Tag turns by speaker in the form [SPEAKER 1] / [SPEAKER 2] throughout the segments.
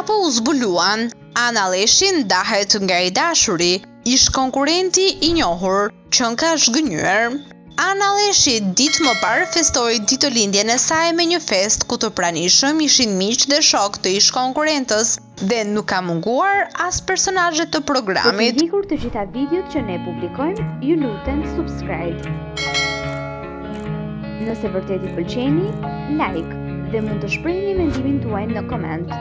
[SPEAKER 1] Sapo u zbuluan, Ana Lleshi ndahet nga i dashuri, ish-konkurrenti i njohur, Qënka zhgënjyer, Ana Lleshi ditë më parë festoi ditëlindjen e saj me një festë ku të pranishëm ishin miq dhe shokë të ish-konkurrentës dhe nuk ka munguar as personazhe të programit.
[SPEAKER 2] Për të ndjekur të gjitha videot që ne publikojmë, ju lutem subscribe. Nëse vërtet i pëlqeni, like dhe mund të shprehni mendimin tuaj në koment.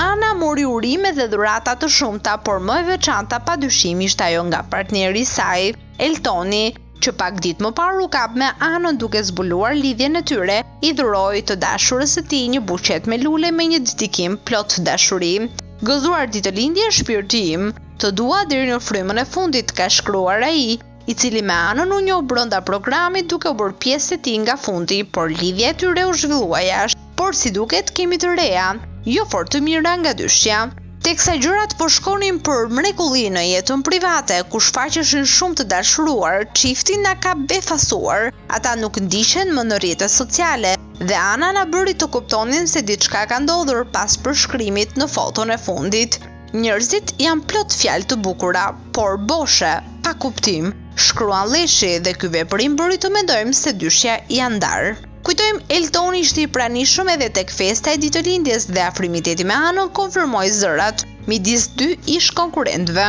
[SPEAKER 1] Ana mori urime dhe dhurata të shumta, por më e veçanta padyshim ishte ajo nga partneri i saj, Eltoni, që pak ditë më parë u kap me Anën duke zbuluar lidhjen e tyre, i dhuroi të dashurës së tij një buqet me lule me një dedikim plot dashuri. Gëzuar ditëlindjen shpirti im, të dua deri në frymën e fundit, ka shkruar ai, i cili me Anën u njoh brenda programit duke u bërë pjesë e tij nga fundi, por lidhja e tyre u zhvillua jashtë. Por si duket kemi të reja, jo fort të mira nga dyshja. Teksa gjërat po shkonin për mrekulli në jetën private, ku shfaqeshin shumë të dashuruar, çifti na ka befasuar. Ata nuk ndiqen më në rrjetet sociale dhe Ana na bëri të kuptonin se diçka ka ndodhur pas përshkrimit në foton e fundit. Njerëzit janë plot fjalë të bukura, por boshe, pa kuptim, shkruan Lleshi dhe ky veprim bëri të mendojmë se dyshja janë ndarë. Kujtojmë, Eltoni ishte i pranishëm edhe tek festa e ditëlindjes dhe afrimiteti me Anën konfirmoi zërat midis dy ish-konkurentëve.